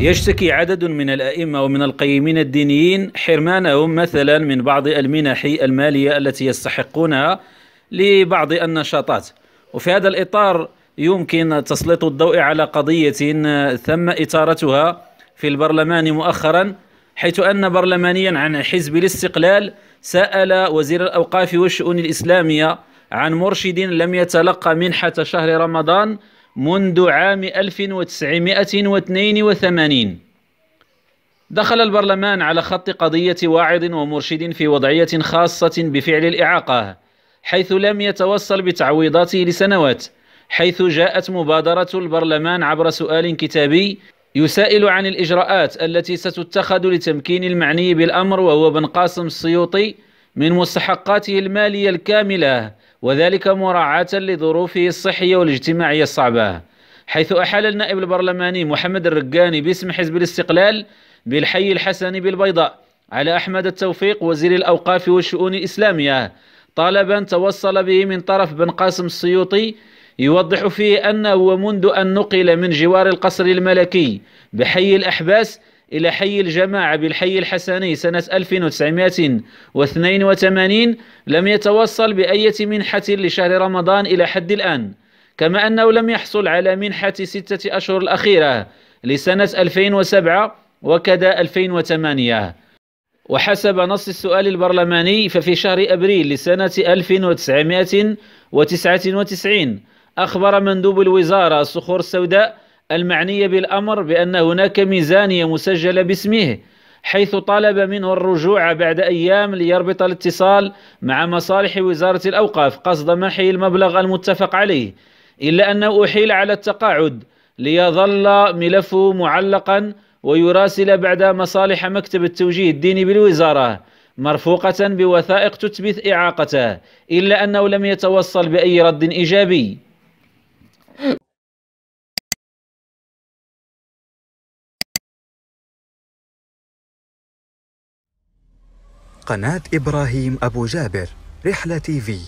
يشتكي عدد من الأئمة ومن القيمين الدينيين حرمانهم مثلا من بعض المنح المالية التي يستحقونها لبعض النشاطات. وفي هذا الإطار يمكن تسليط الضوء على قضية ثم إثارتها في البرلمان مؤخرا حيث أن برلمانيا عن حزب الاستقلال سأل وزير الأوقاف والشؤون الإسلامية عن مرشد لم يتلقى منحة شهر رمضان منذ عام 1982 دخل البرلمان على خط قضية واعظ ومرشد في وضعية خاصة بفعل الإعاقة حيث لم يتوصل بتعويضاته لسنوات حيث جاءت مبادرة البرلمان عبر سؤال كتابي يسائل عن الإجراءات التي ستتخذ لتمكين المعني بالأمر وهو بن قاسم السيوطي من مستحقاته المالية الكاملة. وذلك مراعاة لظروفه الصحية والاجتماعية الصعبة حيث أحال النائب البرلماني محمد الرقاني باسم حزب الاستقلال بالحي الحسني بالبيضاء على أحمد التوفيق وزير الأوقاف والشؤون الإسلامية طالبا توصل به من طرف بن قاسم السيوطي يوضح فيه أنه منذ أن نقل من جوار القصر الملكي بحي الأحباس إلى حي الجماعة بالحي الحسني سنة 1982 لم يتوصل بأية منحة لشهر رمضان إلى حد الآن كما أنه لم يحصل على منحة ستة أشهر الأخيرة لسنة 2007 وكذا 2008 وحسب نص السؤال البرلماني ففي شهر أبريل لسنة 1999 أخبر مندوب الوزارة الصخور السوداء المعنية بالأمر بأن هناك ميزانية مسجلة باسمه حيث طلب منه الرجوع بعد أيام ليربط الاتصال مع مصالح وزارة الأوقاف قصد منحه المبلغ المتفق عليه إلا أنه أحيل على التقاعد ليظل ملفه معلقا ويراسل بعد مصالح مكتب التوجيه الديني بالوزارة مرفوقة بوثائق تثبت إعاقته إلا أنه لم يتوصل بأي رد إيجابي. قناة إبراهيم أبو جابر رحلة تي في.